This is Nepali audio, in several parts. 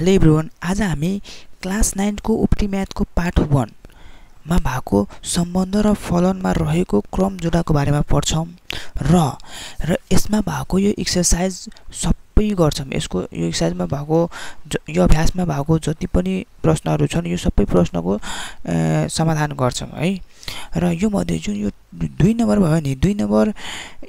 हेलो एभ्रिवान आज हामी क्लास नाइनको उप्टी म्याथको पार्ट वानमा भएको सम्बन्ध र फलनमा रहेको क्रम जोडाको बारेमा पढ्छौँ। र र यसमा भएको यो एक्सर्साइज सबै गर्छौँ। यसको यो एक्सर्साइजमा भएको यो अभ्यासमा भएको जति पनि प्रश्नहरू छन् यो सबै प्रश्नको समाधान गर्छौँ है। र यो मध्ये जुन यो दुई नम्बर भयो नि दुई नम्बर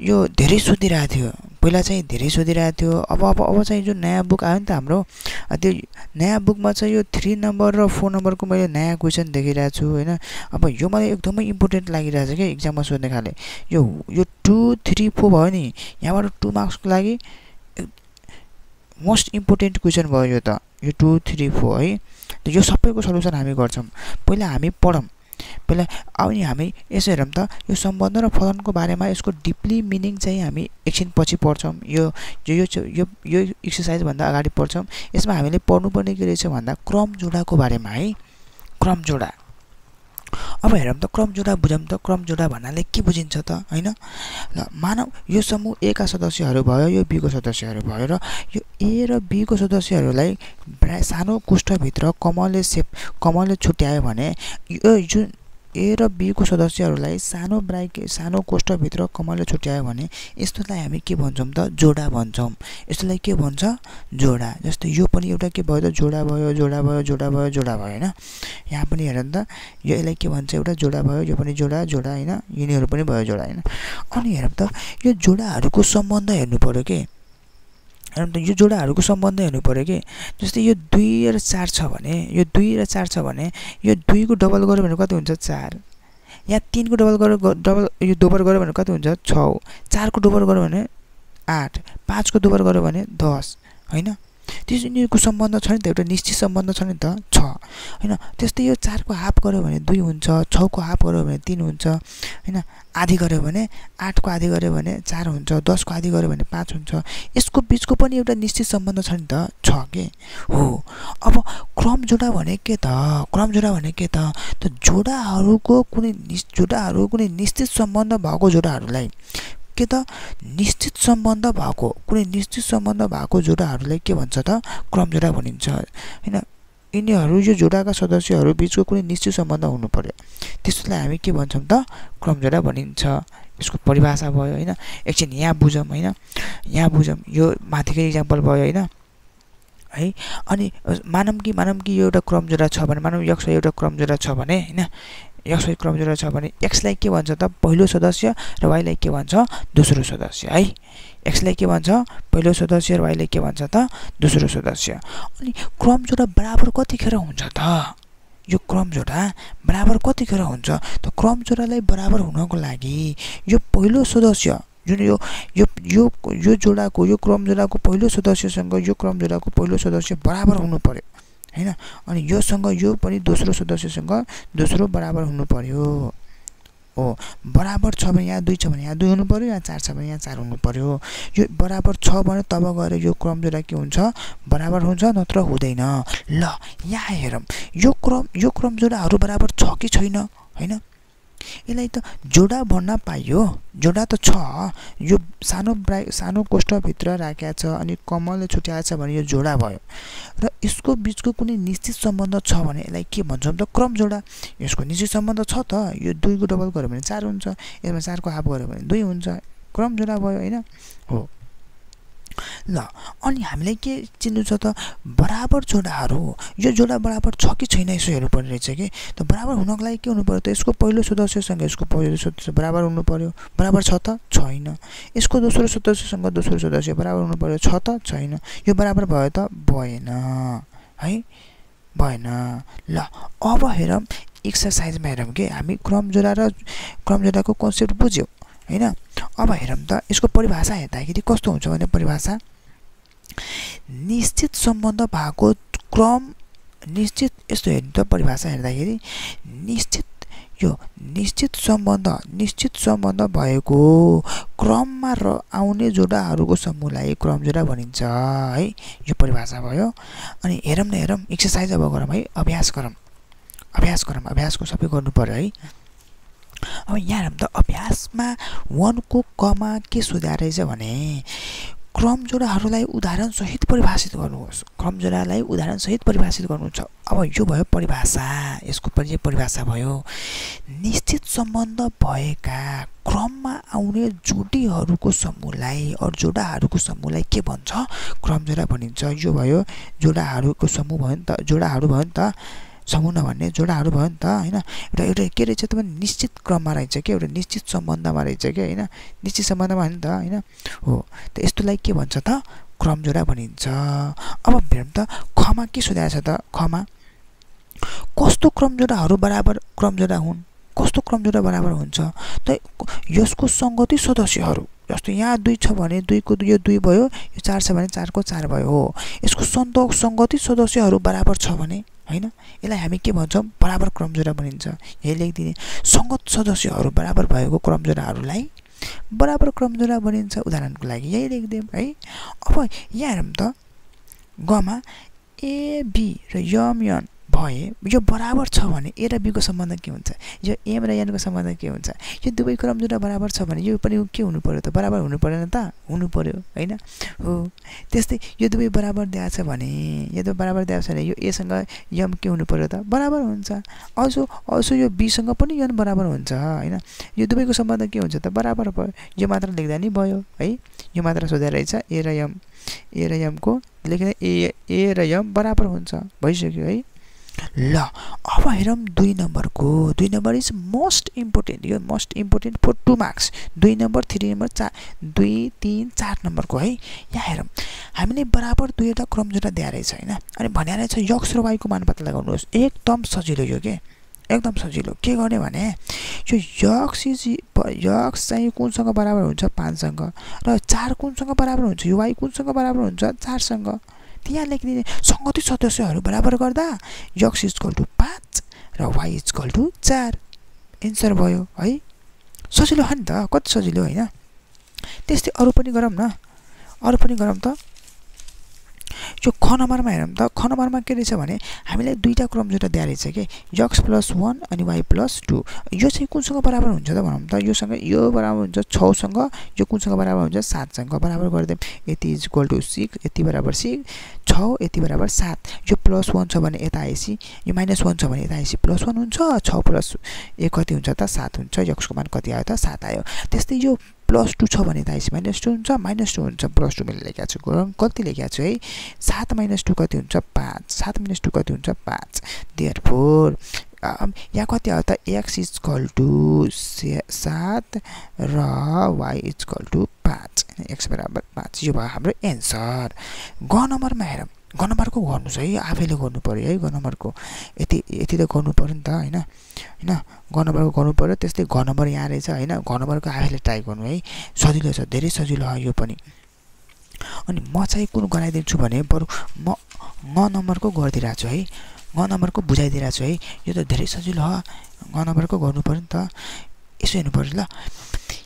यो धेरै सोधिरहेको थियो। पहिला चाहिँ धेरै सोधिरहेको थियो। अब अब अब चाहिँ जुन नयाँ बुक आयो नि त हाम्रो त्यो नयाँ बुकमा चाहिँ यो थ्री नम्बर र फोर नम्बरको मैले नयाँ क्वेसन देखिरहेको छु होइन। अब यो मलाई एकदमै इम्पोर्टेन्ट लागिरहेको छ क्या इक्जाममा सोध्ने खाले। यो यो टु थ्री फोर भयो नि यहाँबाट टु मार्क्सको लागि मोस्ट इम्पोर्टेन्ट क्वेसन भयो यो त। यो टु थ्री फोर है। यो सबैको सल्युसन हामी गर्छौँ। पहिला हामी पढौँ। पहिला अनि हामी यसो हेरौँ त यो सम्बन्ध र फलनको बारेमा यसको डिपली मिनिङ चाहिँ हामी एकछिन पछि पढ्छौँ। यो यो यो यो एक्सर्साइजभन्दा अगाडि पढ्छौँ। यसमा हामीले पढ्नुपर्ने के रहेछ भन्दा क्रम जोडाको बारेमा है। क्रम जोडा। अब हेरौँ त क्रम जोडा बुझौँ त क्रम जोडा भन्नाले के बुझिन्छ त होइन? ल मानव यो समूह एका सदस्यहरू भयो यो बीको सदस्यहरू भयो र यो ए र बीको सदस्यहरूलाई सानो कुष्ठभित्र कमलले सेप कमलले छुट्यायो भने यो जुन ए र बीको सदस्यहरूलाई सानो ब्राइक सानो कोष्ठभित्र कमलले छुट्यायो भने यस्तोलाई हामी के भन्छौँ त? जोडा भन्छौँ। यस्तोलाई के भन्छ? जोडा। जस्तै यो पनि एउटा के भयो त? जोडा भयो जोडा भयो जोडा भयो जोडा भयो होइन? यहाँ पनि हेर त यो यसलाई के भन्छ एउटा? जोडा भयो यो पनि जोडा जोडा होइन? यिनीहरू पनि भयो जोडा होइन? अनि हेरौँ त यो जोडाहरूको सम्बन्ध हेर्नु पऱ्यो के? अन्त यो जोडाहरूको सम्बन्ध हेर्नु पऱ्यो कि जस्तै यो दुई र चार छ भने यो दुई र चार छ भने यो दुईको डबल गऱ्यो भने कति हुन्छ चार? यहाँ तिनको डबल गऱ्यो डबल यो दोबर गऱ्यो भने कति हुन्छ छ? चारको डबल गऱ्यो भने आठ पाँचको दोबर गऱ्यो भने दस होइन? त्यो यिनीहरूको सम्बन्ध छ नि त एउटा निश्चित सम्बन्ध छ नि त। छ। होइन त्यस्तै यो चारको हाफ गऱ्यो भने दुई हुन्छ छको हाफ गऱ्यो भने तिन हुन्छ होइन आधी गऱ्यो भने आठको आधी गऱ्यो भने चार हुन्छ दसको आधी गऱ्यो भने पाँच हुन्छ। यसको बिचको पनि एउटा निश्चित सम्बन्ध छ नि त। छ के? हो। अब क्रम जोडा भने के त? क्रम जोडा भने के त? जोडाहरूको कुनै निस् जोडाहरू कुनै निश्चित सम्बन्ध भएको जोडाहरूलाई के त निश्चित सम्बन्ध भएको कुनै निश्चित सम्बन्ध भएको जोडाहरूलाई के भन्छ त? क्रमजोडा भनिन्छ। होइन यिनीहरू यो जोडाका सदस्यहरू बिचको कुनै निश्चित सम्बन्ध हुनु पर्यो। त्यस्तोलाई हामी के भन्छौँ त? क्रमजोडा भनिन्छ। यसको परिभाषा भयो होइन। एकछिन यहाँ बुझौँ होइन। यहाँ बुझौँ यो माथिकै इक्जाम्पल भयो होइन। है अनि मानौँ कि मानौँ कि यो एउटा क्रमजोडा छ भने मानौँ यक्स एउटा क्रमजोडा छ भने होइन। एक्सवाई क्रमजोडा छ भने एक्सलाई के भन्छ त? पहिलो सदस्य र वाइलाई के भन्छ? दोस्रो सदस्य है? एक्सलाई के भन्छ? पहिलो सदस्य र वाइलाई के भन्छ त? दोस्रो सदस्य। अनि क्रमजोडा बराबर कतिखेर हुन्छ त? यो क्रमजोडा बराबर कतिखेर हुन्छ? त क्रमजोडालाई बराबर हुनको लागि यो पहिलो सदस्य जुन यो यो यो यो जोडाको यो क्रमजोडाको पहिलो सदस्यसँग यो क्रमजोडाको पहिलो सदस्य बराबर हुनु पर्यो। होइन अनि योसँग यो पनि दोस्रो सदस्यसँग दोस्रो बराबर हुनु पऱ्यो हो। बराबर छ भने यहाँ दुई छ भने यहाँ दुई हुनु पऱ्यो यहाँ चार छ भने यहाँ चार हुनु पऱ्यो यो बराबर छ भने तब गएर यो क्रम जोडा के हुन्छ? बराबर हुन्छ नत्र हुँदैन। ल यहाँ हेरौँ। यो क्रम यो क्रम जोडाहरू बराबर छ कि छैन? होइन यसलाई त जोडा भन्न पाइयो। जोडा त छ। यो सानो ब्रा सानो कोष्ठभित्र राखेको छ अनि कमलले छुट्याएको छ भने यो जोडा भयो। र यसको बिचको कुनै निश्चित सम्बन्ध छ भने यसलाई के भन्छौँ त क्रम जोडा। यसको निश्चित सम्बन्ध छ त। यो दुईको डबल गऱ्यो भने चार हुन्छ। यसमा चारको हाफ गऱ्यो भने दुई हुन्छ। क्रम जोडा भयो होइन? हो। ल अनि हामीलाई के चिन्नु छ त बराबर जोडाहरू यो जोडा बराबर छ कि छैन यसो हेर्नु पर्ने रहेछ कि? त बराबर हुनको लागि के हुनु पऱ्यो त? यसको पहिलो सदस्यसँग यसको पहिलो सदस्य बराबर हुनु पऱ्यो बराबर छ त? छैन। यसको दोस्रो सदस्यसँग दोस्रो सदस्य बराबर हुनु पऱ्यो छ त? छैन। यो बराबर भयो त? भएन। है? भएन। ल अब हेरौँ एक्सर्साइजमा हेरौँ कि? हामी क्रम जोडा र क्रम जोडाको कन्सेप्ट बुझ्यौँ। होइन? अब हेरौँ त यसको परिभाषा हेर्दाखेरि कस्तो हुन्छ भने परिभाषा? निश्चित सम्बन्ध भएको क्रम निश्चित यस्तो हेर्नु त परिभाषा हेर्दाखेरि निश्चित यो निश्चित सम्बन्ध निश्चित सम्बन्ध भएको क्रममा र आउने जोडाहरूको समूहलाई क्रम जोडा भनिन्छ है? यो परिभाषा भयो। अनि हेरौँ न हेरौँ एक्सर्साइज अब गरौँ है? अभ्यास गरौँ। अभ्यास गरौँ अभ्यासको सबै गर्नु पऱ्यो है? अब यहाँ हेरौँ त अभ्यासमा वानको कमा के सुधार रहेछ भने क्रम जोडाहरूलाई उदाहरणसहित परिभाषित गर्नुहोस्। क्रम जोडालाई उदाहरणसहित परिभाषित गर्नुहुन्छ। अब यो भयो परिभाषा यसको परिचय परिभाषा भयो। निश्चित सम्बन्ध भएका क्रममा आउने जोडीहरूको समूहलाई अरू जोडाहरूको समूहलाई के भन्छ? क्रम जोडा भनिन्छ। यो भयो जोडाहरूको समूह भयो नि त जोडाहरू भयो नि त समूह नभन्ने जोडाहरू भयो नि त होइन? एउटा एउटा के रहेछ त निश्चित क्रममा रहेछ क्या एउटा निश्चित सम्बन्धमा रहेछ क्या होइन? निश्चित सम्बन्धमा नि त होइन? हो त यस्तोलाई के भन्छ त? क्रम जोडा भनिन्छ। अब हेरौँ त खमा के सोधाएको छ त? खमा कस्तो क्रम जोडाहरू बराबर क्रम जोडा हुन्? कस्तो क्रम जोडा बराबर हुन्छ? त यसको सङ्गति सदस्यहरू जस्तो यहाँ दुई छ भने दुईको यो दुई भयो यो चार छ भने चारको चार भयो हो। यसको सन्त सङ्गति सदस्यहरू बराबर छ भने होइन? यसलाई हामी के भन्छौँ? बराबर क्रमजोरा भनिन्छ। यही लेखिदिने। सङ्गत सदस्यहरू बराबर भएको क्रमजोराहरूलाई बराबर क्रमजोरा भनिन्छ उदाहरणको लागि। यही लेखिदिउँ है? अब यहाँ हेरौँ त गमा एबी र यम यन भए यो बराबर छ भने ए र बीको सम्बन्ध के हुन्छ? यो एम र एनको सम्बन्ध के हुन्छ? यो दुवै क्रम जुन बराबर छ भने यो पनि के हुनु पऱ्यो त? बराबर हुनु परेन त? हुनु पऱ्यो होइन? हो। त्यस्तै यो दुवै बराबर दिएको छ भने यो दुवै बराबर दिएको छ भने यो एसँग यम के हुनु पऱ्यो त? बराबर हुन्छ। अझ अझ यो बीसँग पनि यन बराबर हुन्छ होइन? यो दुवैको सम्बन्ध के हुन्छ त? बराबर भयो। यो मात्र लेख्दा नि भयो है? यो मात्र सोधेर रहेछ ए र यम। ए र यमको लेख्दा ए ए र यम बराबर हुन्छ। भइसक्यो है? ल अब हेरौँ दुई नम्बरको दुई नम्बर इज मोस्ट इम्पोर्टेन्ट यो most important for two marks दुई नम्बर थ्री नम्बर चार दुई तिन चार नम्बरको है। यहाँ हेरौँ। हामीले बराबर दुईवटा क्रम जोडा दिएर रहेछ होइन? अनि भने रहेछ यक्स र वाइको पत्ता लगाउनुहोस्। एकदम सजिलो यो के? एकदम सजिलो। के गर्ने भने यो यक्स इज यक्स चाहिँ कुनसँग बराबर हुन्छ? पाँचसँग। र चार कुनसँग बराबर हुन्छ? यो वाइ कुनसँग बराबर हुन्छ? चारसँग। त्यहाँ लेखिदिने सङ्गति सदस्यहरू बराबर गर्दा यक्स इजकल टु पाँच र वाइ इजकल टु चार। एन्सर भयो है? सजिलो हो नि त कति सजिलो होइन? त्यस्तै अरू पनि गरौँ न। अरू पनि गरौँ त यो ख नम्बरमा हेरौँ त ख नम्बरमा के रहेछ भने हामीलाई दुईवटा क्रम जोडा दिएर रहेछ कि यक्स प्लस वान अनि वाइ प्लस टू। यो चाहिँ कुनसँग बराबर हुन्छ त भनौँ त? योसँग यो बराबर हुन्छ छसँग यो कुनसँग बराबर हुन्छ सातसँग। बराबर गरिदिउँ यति इज इक्वल टु सिक्स यति बराबर सिक्स छ यति बराबर सात। यो प्लस वान छ भने यता आएपछि यो माइनस वान छ भने यता आएपछि प्लस वान हुन्छ छ प्लस एक कति हुन्छ त? सात हुन्छ। यक्सको मान कति आयो त? सात आयो। त्यस्तै यो प्लस टू छ भने त आइसी माइनस टू हुन्छ माइनस टू हुन्छ प्लस टू मैले लेखेको छु गरौँ कति लेखेको छु है? सात माइनस टू कति हुन्छ? पाँच। सात माइनस टू कति हुन्छ? पाँच। Therefore. यहाँ कति आयो त? एक्स इजकल टु सात र वाइ इजकल टु पाँच। एक्स बराबर पाँच। यो भयो हाम्रो एन्सर। ग नम्बरमा हेरौँ। ग नम्बरको गर्नुहोस् है आफैले पऱ्यो है ग नम्बरको यति यति त गर्नु पऱ्यो नि त होइन। होइन ग नम्बरको गर्नु पऱ्यो त्यस्तै घ नम्बर यहाँ रहेछ होइन। नम्बरको आफैले ट्राई गर्नु है। सजिलो छ धेरै सजिलो हो यो पनि। अनि म चाहिँ कुन गराइदिन्छु भने बरु म ग नम्बरको गरिदिइरहेको छु है। ग नम्बरको बुझाइदिइरहेको छु है। यो त धेरै सजिलो हो। ग नम्बरको गर्नु पऱ्यो नि त। यसो हेर्नु पऱ्यो ल।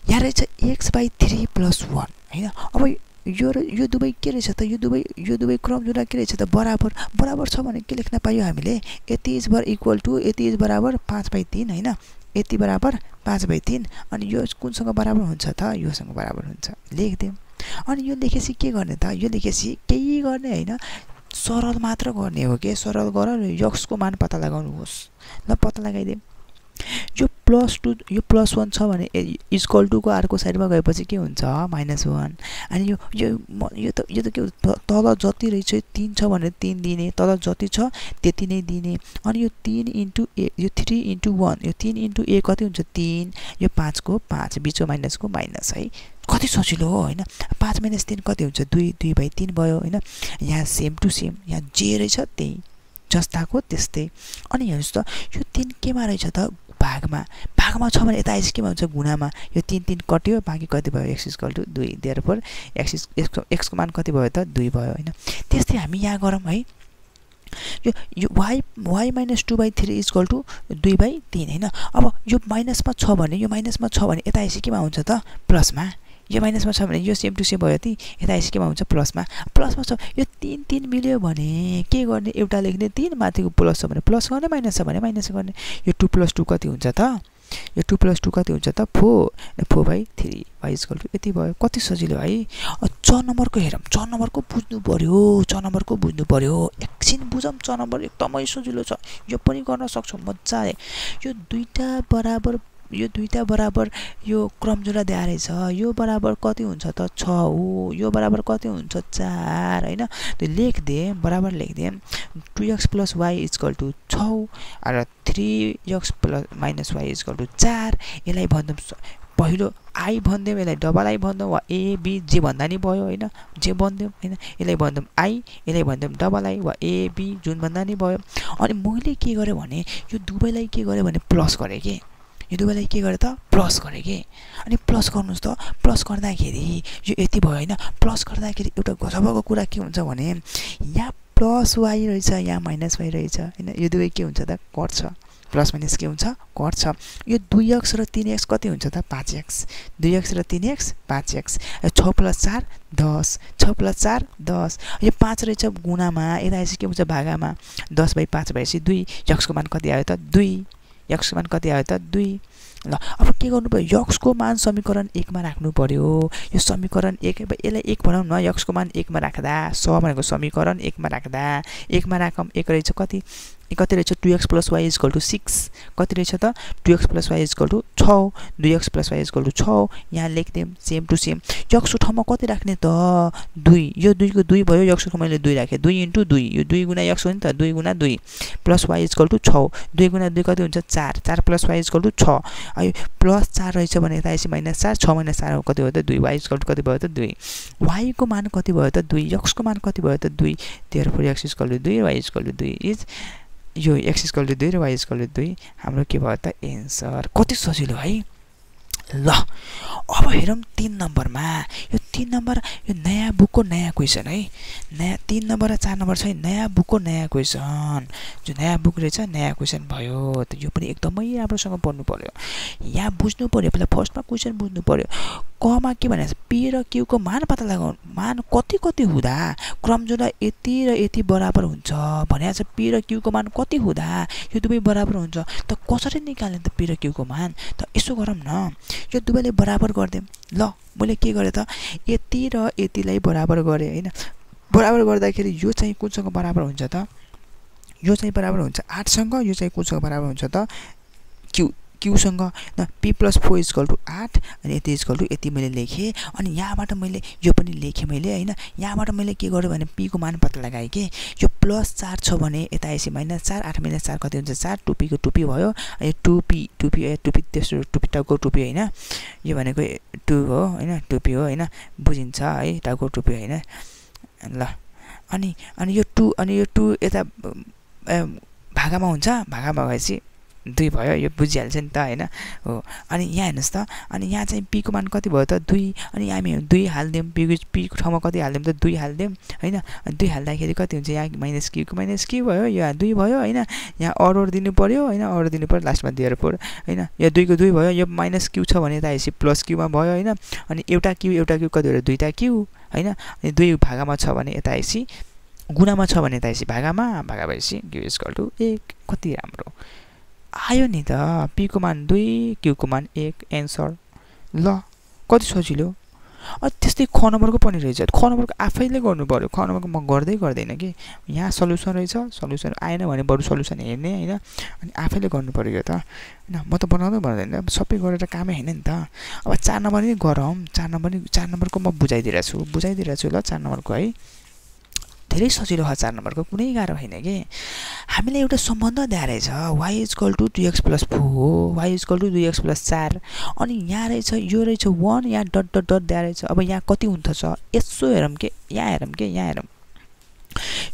यहाँ रहेछ X by three plus one होइन? अब यो र यो दुवै के रहेछ त? यो दुवै यो दुवै क्रम जुन के रहेछ त? बराबर बराबर छ भने के लेख्न पायो हामीले? यति इज बर इक्वल टु यति इज बराबर पाँच बाई तिन होइन? यति बराबर पाँच बाई तिन। अनि यो कुनसँग बराबर हुन्छ त? योसँग बराबर हुन्छ। लेखिदिउँ। अनि यो लेखेपछि के गर्ने त? यो लेखेपछि केही गर्ने होइन? सरल मात्र गर्ने हो कि? सरल गर यक्सको मान पत्ता लगाउनुहोस्। ल पत्ता लगाइदिउँ। प्लस टू यो प्लस वान छ भने इजकल टूको अर्को साइडमा गएपछि के हुन्छ? Minus one. अनि यो यो यो त यो त के तल जति रहेछ तिन छ भने तिन दिने तल जति छ त्यति नै दिने। अनि यो तिन इन्टु ए यो थ्री इन्टु वान यो तिन इन्टु ए कति हुन्छ? तिन। यो पाँचको पाँच बिचको माइनसको माइनस है। कति सजिलो हो होइन? पाँच माइनस तिन कति हुन्छ? दुई दुई बाई तिन भयो होइन? यहाँ सेम टु सेम यहाँ जे रहेछ त्यही जस्ताको त्यस्तै। अनि हेर्नुहोस् त यो तिन केमा रहेछ त? भागमा। भागमा छ भने यता के भन्छ गुणामा यो तिन तिन कट्यो बाँकी कति भयो? एक्स इजकल टु दुई देयर फोर। एक्स एक्सको एक्सको मान कति भयो त? दुई भयो होइन? त्यस्तै हामी यहाँ गरौँ है। यो यो Y Y minus two by three is equal to दुई बाई तिन होइन? अब यो माइनसमा छ भने यो माइनसमा छ भने यता आएपछि केमा हुन्छ त? प्लसमा। यो माइनसमा छ भने यो सेम टु सेम भयो ती यता आएपछि केमा हुन्छ प्लसमा। प्लसमा छ यो तिन तिन मिल्यो भने के गर्ने? एउटा लेख्ने तिन माथिको प्लस छ भने प्लस गर्ने माइनस छ भने माइनस गर्ने। यो टू प्लस टू कति हुन्छ त? यो टू प्लस टू कति हुन्छ त? Four. Four by three Y is equal to यति भयो। कति सजिलो है? च नम्बरको हेरौँ। च नम्बरको बुझ्नु पऱ्यो च नम्बरको बुझ्नु पऱ्यो एकछिन बुझौँ च नम्बर एकदमै सजिलो छ। यो पनि गर्न सक्छौँ मजाले। यो दुईवटा बराबर यो दुईवटा बराबर यो क्रमजोडा दिएर छ यो बराबर कति हुन्छ त छ हो यो बराबर कति हुन्छ चार होइन? त्यो लेखिदिएँ बराबर लेखिदिएँ। Two X plus Y is equal to छ र three X plus minus Y is equal to चार। यसलाई भनिदिउँ पहिलो आई भनिदिउँ यसलाई डबल आई भनिदिउँ वा एबी जे भन्दा नि भयो होइन? जे भनिदिउँ होइन? यसलाई भनिदिउँ आई यसलाई भनिदिउँ डबल आई वा एबी जुन भन्दा नि भयो। अनि मैले के गरेँ भने यो दुवैलाई के गरेँ भने प्लस गरेँ कि? यो दुवैलाई के गरेँ त प्लस गरेँ कि? अनि प्लस गर्नुहोस् त। प्लस गर्दाखेरि यो यति भयो होइन। प्लस गर्दाखेरि एउटा गजबको कुरा के हुन्छ भने यहाँ प्लस वाइ रहेछ यहाँ माइनस वाइ रहेछ। होइन यो दुवै के हुन्छ त? कट्छ प्लस माइनस के हुन्छ? कट्छ यो दुई एक्स र तिन एक्स कति हुन्छ त? पाँच एक्स दुई एक्स र तिन एक्स पाँच एक्स छ प्लस चार दस। छ प्लस चार दस। यो पाँच रहेछ गुणामा। यता आएपछि के हुन्छ? भागामा। दस बाई पाँच भएपछि दुई। एक्सको मान कति आयो त? दुई। यक्सको मान कति आयो त दुई। ल अब के गर्नु पऱ्यो यक्सको मान समीकरण एकमा राख्नु पऱ्यो यो समीकरण एक यसलाई एक भनौँ न यक्सको मान एकमा राख्दा स भनेको समीकरण एकमा राख्दा एकमा राखौँ एक रहेछ कति? कति रहेछ? Two X plus Y is equal to six. कति रहेछ त? Two X plus Y is equal to छ। दुई X plus Y is equal to छ। यहाँ लेखिदिउँ सेम टु सेम। यक्सको ठाउँमा कति राख्ने त? दुई। यो दुईको दुई भयो यक्सको मैले दुई राखेँ। दुई इन्टु दुई। यो दुई गुणा यक्स हो नि त? दुई गुणा दुई। प्लस वाइ इजकल टु छ। दुई गुणा दुई कति हुन्छ? चार। चार प्लस वाइ इजकल टु छ। यो प्लस चार रहेछ भने यता आएपछि माइनस चार। छ माइनस चार कति भयो त? दुई। वाइ इजकल टु कति भयो त? दुई। वाइको मान कति भयो त? दुई। यक्सको मान कति भयो त? दुई। Therefore X is equal to दुई। वाइ इजकल टु दुई। इज यो एक्स इजकल टु दुई र वाइ इजकल टु दुई हाम्रो के भयो त एन्सर कति सजिलो है। ल अब हेरौँ तिन नम्बरमा। यो तिन नम्बर यो नयाँ बुकको नयाँ क्वेसन है। नयाँ तिन नम्बर र चार नम्बर छ नयाँ बुकको नयाँ क्वेसन। जो नयाँ बुक रहेछ नयाँ क्वेसन भयो। त यो पनि एकदमै राम्रोसँग पढ्नु पऱ्यो यहाँ बुझ्नु पऱ्यो पहिला फर्स्टमा क्वेसन बुझ्नु पऱ्यो कमा के भने पी र क्युको मान पत्ता लगाउनु मान कति कति हुँदा क्रमजोडा यति र यति बराबर हुन्छ। भने छ पी र क्युको मान कति हुँदा यो दुवै बराबर हुन्छ। त कसरी निकाल्ने त पी र क्युको मान? त यसो गरौँ न। यो दुवैले बराबर गरिदिउँ ल मैले के गरेँ त यति र यतिलाई बराबर गरेँ होइन। बराबर गर्दाखेरि यो चाहिँ कुनसँग बराबर हुन्छ त? यो चाहिँ बराबर हुन्छ आठसँग यो चाहिँ कुनसँग बराबर हुन्छ त? Q क्युसँग P plus four is equal to आठ अनि यति इजकल टु यति मैले लेखेँ। अनि यहाँबाट मैले यो पनि लेखेँ मैले होइन? यहाँबाट मैले के गरेँ भने पीको मान पत्ता लगाएँ कि? यो प्लस चार छ भने यता आएपछि माइनस चार आठ माइनस चार कति हुन्छ? चार टुपीको टुपी भयो। अनि टुपी टुपी टुपी तेस्रो टुपी टाउको टुपी होइन? यो भनेको टु हो होइन? टुपी हो होइन? बुझिन्छ है टाउको टुपी होइन? ल। अनि अनि यो टु अनि यो टु यता भागामा हुन्छ? भागामा भएपछि दुई भयो यो बुझिहाल्छ नि त होइन? हो। अनि यहाँ हेर्नुहोस् त अनि यहाँ चाहिँ पीको मान कति भयो त? दुई। अनि हामी दुई हालिदिउँ पीको पीको ठाउँमा कति हालिदिउँ त? दुई हालिदिउँ होइन? दुई हाल्दाखेरि कति हुन्छ? यहाँ माइनस क्युको माइनस क्यु भयो यो दुई भयो होइन? यहाँ अरू दिनु पऱ्यो होइन? अरू दिनु पऱ्यो लास्टमा दिएर पऱ्यो होइन? यो दुईको दुई भयो यो माइनस क्यु छ भने त आएपछि प्लस क्युमा भयो होइन? अनि एउटा क्यु एउटा क्यु कति भयो दुईवटा क्यु होइन? अनि दुई भागामा छ भने यता आएपछि गुणामा छ भने यता आएपछि भागामा भागा भएपछि क्यु इजकल टु एक। कति राम्रो। आयो नि त पीको मान दुई क्युको मान एक एन्सर ल कति सजिलो त्यस्तै ख नम्बरको पनि रहेछ ख नम्बरको आफैले पऱ्यो ख नम्बरको म गर्दै गर्दैन कि यहाँ सल्युसन रहेछ सल्युसन आएन भने बरु सल्युसन हेर्ने होइन अनि आफैले पऱ्यो यो त होइन म त बनाउँदै भन्दैन सबै गरेर कामै होइन नि त अब चार नम्बर नै गरौँ चार नम्बर चार नम्बरको म बुझाइदिरहेको छु बुझाइदिरहेको छु ल चार नम्बरको है धेरै सजिलो छ चार नम्बरको कुनै गाह्रो होइन कि? हामीले एउटा सम्बन्ध रहेछ Y is equal to two X plus four हो वाइ इजकल टु दुई एक्स प्लस चार। अनि यहाँ रहेछ यो रहेछ वान यहाँ डट डट डट दिएर रहेछ। अब यहाँ कति हुन्छ यसो हेरौँ के? यहाँ हेरौँ के? यहाँ हेरौँ।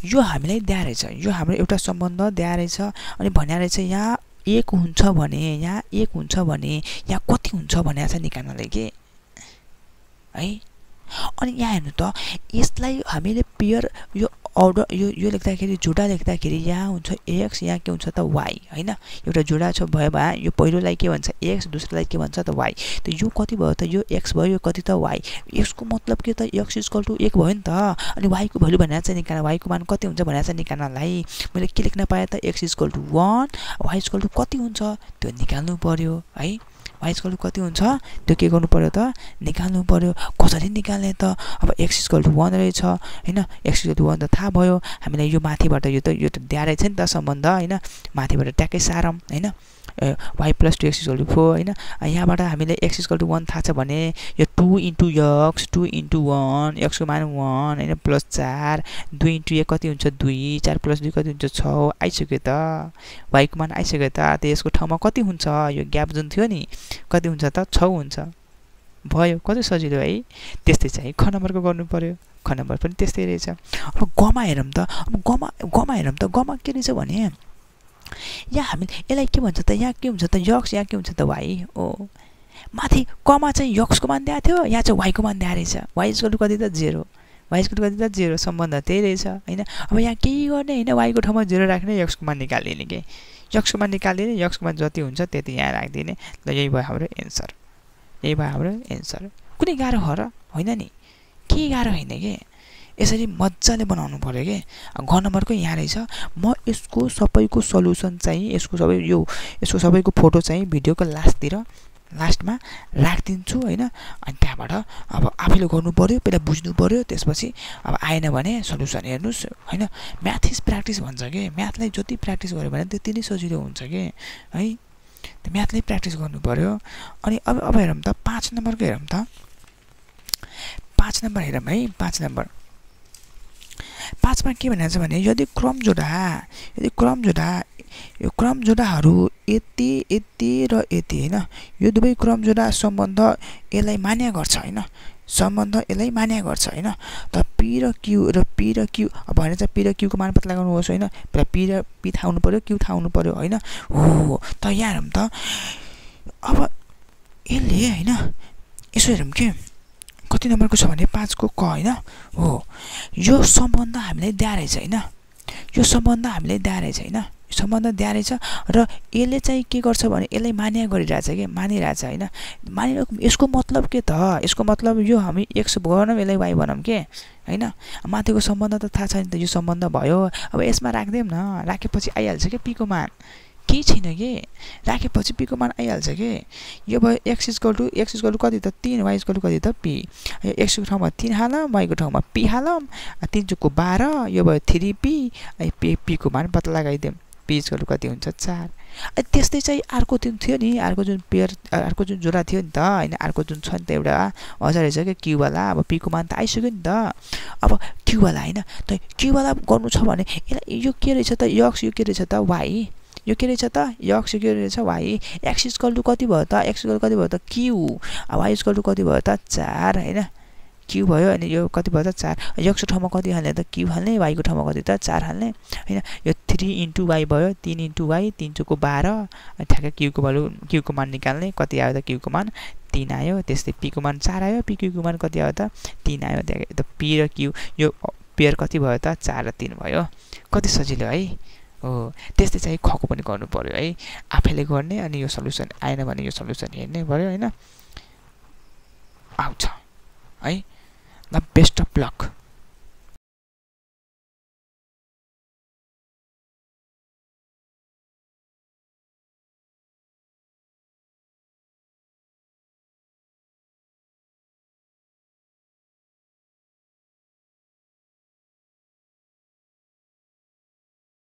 यो हामीलाई दिएर रहेछ। यो हाम्रो एउटा सम्बन्ध दिएर रहेछ। अनि भन्या रहेछ यहाँ एक हुन्छ भने यहाँ एक हुन्छ भने यहाँ कति हुन्छ भनेको छ निकाल्नलाई के? है? अनि यहाँ हेर्नु त यसलाई हामीले पेयर यो अर्डर यो यो लेख्दाखेरि जुडा लेख्दाखेरि यहाँ हुन्छ एक्स यहाँ के हुन्छ त वाइ होइन? एउटा जुडा छ भयो भए यो पहिलोलाई के भन्छ? एक्स दोस्रोलाई के भन्छ त वाइ त यो कति भयो त? यो एक्स भयो यो कति त वाइ यसको मतलब के त? एक्स इजकल टु एक भयो नि त। अनि वाइको भ्यालु भनेर चाहिँ निकाल्न वाइको मान कति हुन्छ भनेर चाहिँ निकाल्नलाई मैले के लेख्न पाएँ त? X is equal to one Y is equal to कति हुन्छ? त्यो निकाल्नु पऱ्यो है? वाइजकल कति हुन्छ? त्यो के गर्नु पऱ्यो त? निकाल्नु पऱ्यो कसरी निकाल्ने त? अब एक्स इजकल टु वान रहेछ होइन? एक्स इजकल टु वान त थाहा भयो। हामीलाई यो माथिबाट यो त यो त द्यारै छ नि त सम्बन्ध होइन? माथिबाट ट्याक्कै सारौँ होइन? Y plus two X is equal to four होइन? यहाँबाट हामीले एक्स इजकल टु वान थाहा छ भने यो two into X two into one एक्सको मान वान होइन? प्लस चार दुई इन्टु एक कति हुन्छ? दुई चार प्लस दुई कति हुन्छ? छ आइसक्यो त। वाइको मान आइसक्यो त। त यसको ठाउँमा कति हुन्छ? यो ग्याप जुन थियो नि कति हुन्छ त? छ हुन्छ। भयो। कति सजिलो है? त्यस्तै चाहिँ ख नम्बरको गर्नु पऱ्यो ख नम्बर पनि त्यस्तै रहेछ। अब गमा हेरौँ त। अब गमा गमा हेरौँ त। गमा के रहेछ भने यहाँ हामी यसलाई के भन्छ त यहाँ के हुन्छ त यक्स यहाँ के हुन्छ त वाइ? ओ। माथि कमा चाहिँ यक्सको मान दिएको थियो यहाँ चाहिँ वाइको मान दिएको रहेछ? वाइ इजकल कति त जेरो वाइ इजकल कति त जेरो सम्बन्ध त्यही रहेछ होइन? अब यहाँ केही गर्ने होइन वाइको ठाउँमा जेरो राख्ने यक्सको मान निकालिदिने कि यक्सको मान निकालिदिने यक्सको मान जति हुन्छ त्यति यहाँ राखिदिने। ल यही भयो हाम्रो एन्सर यही भयो हाम्रो एन्सर कुनै गाह्रो हो र? होइन नि। केही गाह्रो होइन कि? यसरी मजाले बनाउनु पऱ्यो कि? घ नम्बरको यहाँ रहेछ। म यसको सबैको सल्युसन चाहिँ यसको सबै यो यसको सबैको फोटो चाहिँ भिडियोको लास्टतिर लास्टमा राखिदिन्छु होइन? अनि त्यहाँबाट अब आफैले गर्नु पऱ्यो पहिला बुझ्नु पऱ्यो त्यसपछि अब आएन भने सल्युसन हेर्नुहोस् होइन? म्याथ इज प्र्याक्टिस भन्छ कि? म्याथलाई जति प्र्याक्टिस गऱ्यो भने त्यति नै सजिलो हुन्छ कि? है? म्याथलाई प्र्याक्टिस गर्नु पऱ्यो अनि अब अब हेरौँ त पाँच नम्बरको हेरौँ त? पाँच नम्बर हेरौँ है पाँच नम्बर। पाँचमा के भनेको छ भने यदि क्रम जोडा यदि क्रम जोडा यो क्रम जोडाहरू यति यति र यति होइन यो दुवै क्रम जोडा सम्बन्ध यसलाई मान्य गर्छ होइन सम्बन्ध यसलाई मान्य गर्छ होइन त पी र क्यु र पी र क्यु भने चाहिँ पी र क्युको मान पत्ता लगाउनुहोस् होइन पहिला पी र पी थाहा हुनु पऱ्यो क्यु थाहा हुनु पऱ्यो होइन हो त यहाँ हेरौँ त। अब यसले होइन यसो हेरौँ के? कति नम्बरको छ भने पाँचको क होइन? हो। यो सम्बन्ध हामीलाई दिया रहेछ होइन? यो सम्बन्ध हामीलाई दिया रहेछ होइन? सम्बन्ध दिया रहेछ र यसले चाहिँ के गर्छ भने यसलाई मान्य गरिरहेछ कि? मानिरहेछ होइन? मानि यसको मतलब के त? यसको मतलब यो हामी एक्स बनाऊँ यसलाई वाइ बनाऊँ के? होइन? माथिको सम्बन्ध त थाहा छैन त यो सम्बन्ध भयो। अब यसमा राखिदिउँ न। राखेपछि आइहाल्छ क्या पिको मान। केही छैन कि? राखेपछि पिको मान आइहाल्छ कि? यो भयो X is equal to X two कति त? तिन वाइ टु कति त? पी। एक्सको ठाउँमा तिन हालौँ वाइको ठाउँमा पी हालौँ तिन चुकको बाह्र यो भयो थ्री पी पी पिको मान पत्ता लगाइदिउँ। पी इजकल टु कति हुन्छ? चार। त्यस्तै चाहिँ अर्को जुन थियो नि अर्को जुन पेयर अर्को जुन जोडा थियो नि त होइन अर्को जुन छ नि त एउटा हजुर रहेछ क्या क्युवाला अब पीको मान त आइसक्यो नि त। अब क्युवाला होइन? त क्युवाला गर्नु छ भने यसलाई यो के रहेछ त? यक्स यो के रहेछ त? वाइ यो के रहेछ त? यक्स के रहेछ? वाइ एक्स इजकल टु कति भयो त? एक्स इजकल कति भयो त? क्यु वाइ इजकल टु कति भयो त? चार होइन? क्यु भयो अनि यो कति भयो त? चार। यक्सको ठाउँमा कति हाल्ने त? क्यु हाल्ने वाइको ठाउँमा कति त? चार हाल्ने होइन? यो थ्री इन्टु वाइ भयो तिन इन्टु वाइ तिन चौको बाह्र अनि ठ्याक्कै क्युको भ्यालु क्युको मान निकाल्ने कति आयो त? क्युको मान तिन आयो त्यस्तै पीको मान चार आयो पी क्युको मान कति आयो त? तिन आयो त्यहाँ पी र क्यु यो पेयर कति भयो त? चार र तिन भयो। कति सजिलो है? हो। त्यस्तै चाहिँ खको पनि गर्नु पऱ्यो है। आफैले गर्ने अनि यो सल्युसन आएन भने यो सल्युसन हेर्नै पऱ्यो होइन। आउँछ है। ल बेस्ट अफ लक